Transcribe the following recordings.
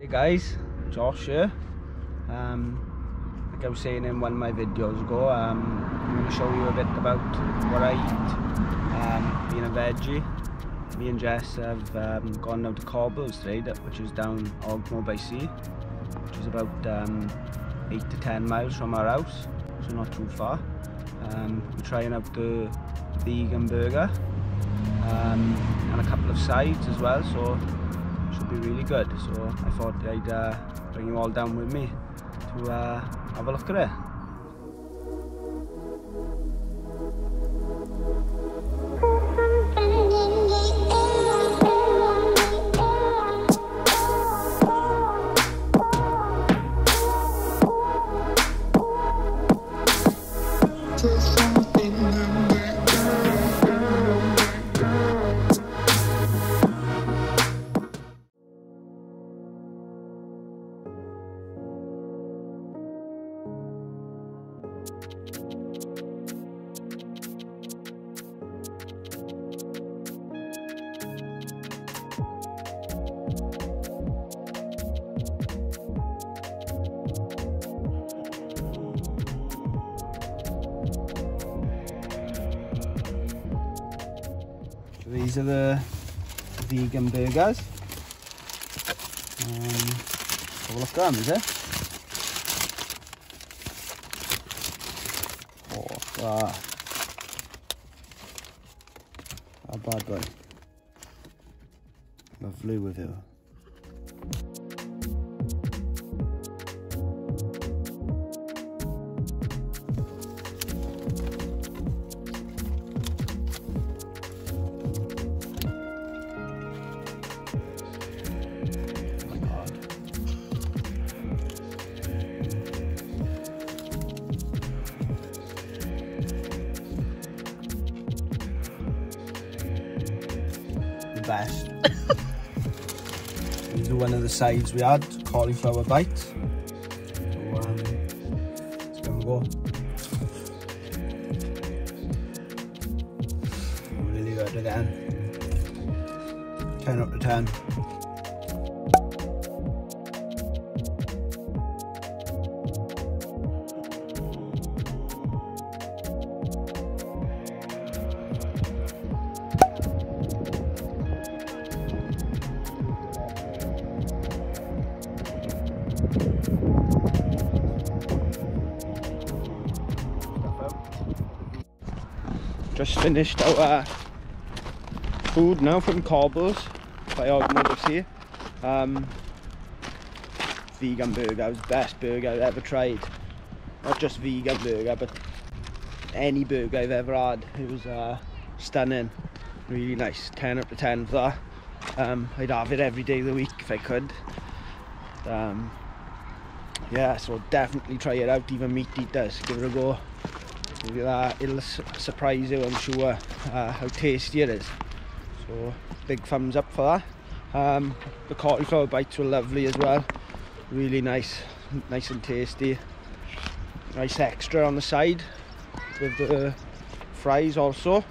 Hey guys, Josh here. Um, like I was saying in one of my videos ago, um, I'm going to show you a bit about what I eat. Um, being a veggie, me and Jess have um, gone down to Cobbles today, which is down Ogmore by Sea, which is about um, 8 to 10 miles from our house, so not too far. Um, we're trying out the vegan burger um, and a couple of sides as well, so be really good. So I thought I'd uh, bring you all down with me to uh, have a look at it. These are the vegan burgers. Um, have a look at them, is it? Ah. A bad one. Lovely with you. Best. These are one of the sides we had, cauliflower bites. So um, let's give 'em a go. Really good again. 10 out of 10. Just finished our food now from Cobbles by Ogmore Sea. Um, vegan burger, was the best burger I've ever tried. Not just vegan burger, but any burger I've ever had. It was uh, stunning, really nice, 10 out of 10 for that. Um, I'd have it every day of the week if I could. Um, yeah, so definitely try it out, even meat eaters, give it a go. That, it'll su- surprise you, I'm sure, uh, how tasty it is. So, big thumbs up for that. Um, the cauliflower bites were lovely as well, really nice, nice and tasty. Nice extra on the side with the fries also.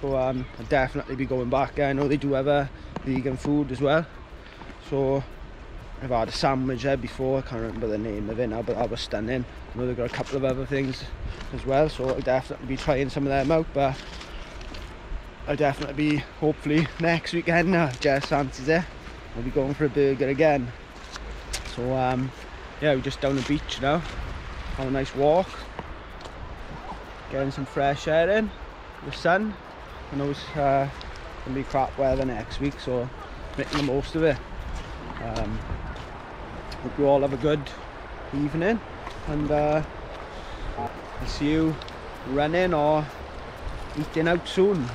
So um, I'll definitely be going back. I know they do have a vegan food as well. So I've had a sandwich there before, I can't remember the name of it now, but that was stunning. I know they've got a couple of other things as well, so I'll definitely be trying some of them out, but I'll definitely be, hopefully, next weekend now, Jess fancies it. I'll be going for a burger again. So, um, yeah, we're just down the beach now, have a nice walk, getting some fresh air in, the sun. I know it's uh, gonna be crap weather next week, so making the most of it. Um, hope you all have a good evening, and uh, I'll see you running or eating out soon.